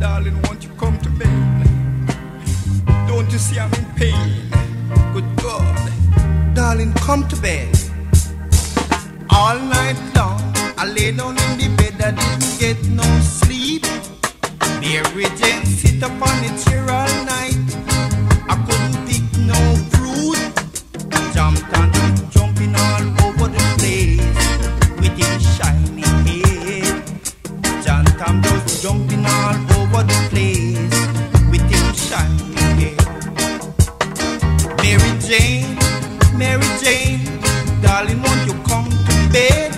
Darling, won't you come to bed? Don't you see I'm in pain? Good God, darling, come to bed. All night long, I lay down in the bed, I didn't get no sleep. Mary Jane sit up on the chair all night. Jane, darling, won't you come to bed?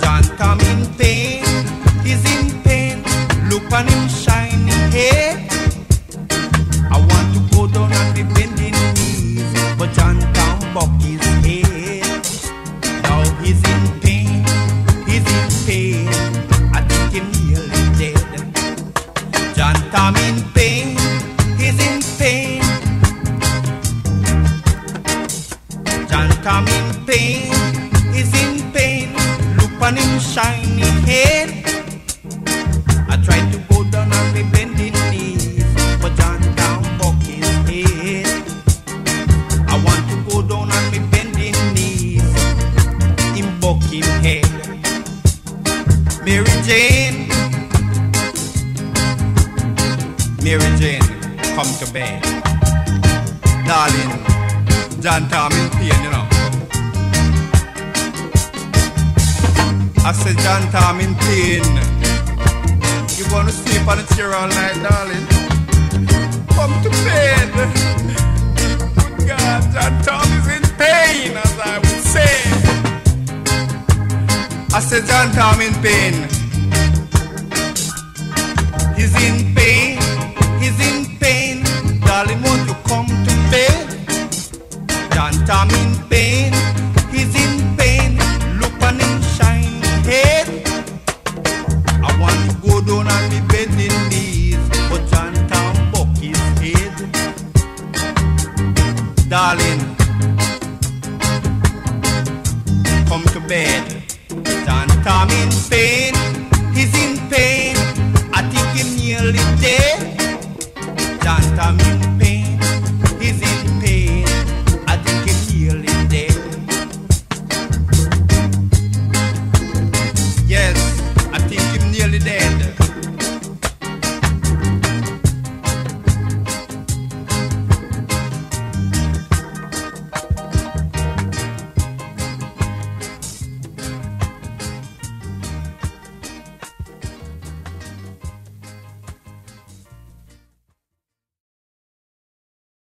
John Tom in pain, he's in pain. Look him shiny head. I want to go down and be bending knees, but John buck his head. Now he's in pain, he's in pain. I think nearly dead. John in pain, John Tom in pain, he's in pain. Look on him shiny head. I tried to go down and be bending knees, but John Tom buck his head. I want to go down and be bending knees, him buck head. Mary Jane, Mary Jane, come to bed, darling. John Tom in pain, you know. I said John Tom in pain. You gonna sleep on the chair all night, darling? Come to bed. Good God, John Tom is in pain, as I would say. I said John Tom in pain. He's in pain. He's in pain. Darling, won't you come to bed? John Tom in pain. Darling, come to bed. Tom in pain,